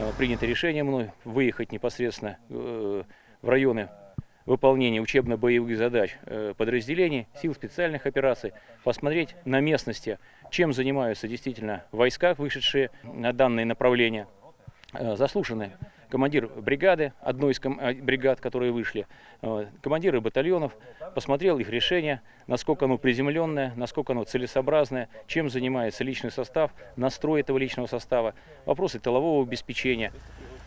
э, принято решение мной выехать непосредственно э, в районы выполнения учебно-боевых задач э, подразделений, сил специальных операций, посмотреть на местности, чем занимаются действительно войска, вышедшие на данные направления. Заслушаны командир бригады, одной из э, бригад, которые вышли, э, командиры батальонов, посмотрел их решение, насколько оно приземленное, насколько оно целесообразное, чем занимается личный состав, настрой этого личного состава, вопросы тылового обеспечения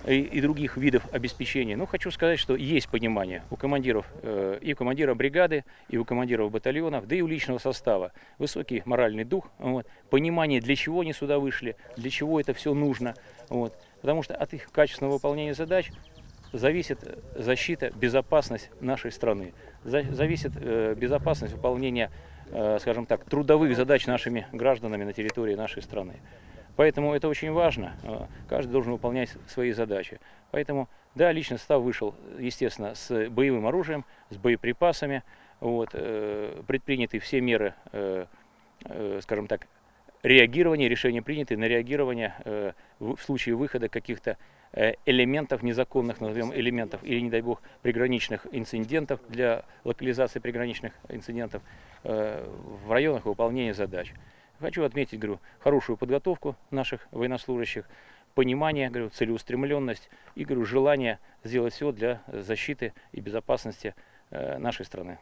и, и других видов обеспечения. Ну, хочу сказать, что есть понимание у командиров, э, и у командира бригады, и у командиров батальонов, да и у личного состава. Высокий моральный дух, вот, понимание, для чего они сюда вышли, для чего это все нужно. Вот, потому что от их качественного выполнения задач зависит э, защита, безопасность нашей страны. За- зависит э, безопасность выполнения, э, скажем так, трудовых задач нашими гражданами на территории нашей страны. Поэтому это очень важно. Э, Каждый должен выполнять свои задачи. Поэтому, да, личный состав вышел, естественно, с боевым оружием, с боеприпасами. Вот, э, предприняты все меры, э, скажем так, реагирования, решения приняты на реагирование в случае выхода каких-то элементов незаконных, назовем элементов, или, не дай бог, приграничных инцидентов для локализации приграничных инцидентов в районах выполнения задач. Хочу отметить, говорю, хорошую подготовку наших военнослужащих, понимание, говорю, целеустремленность и, говорю, желание сделать все для защиты и безопасности э, нашей страны.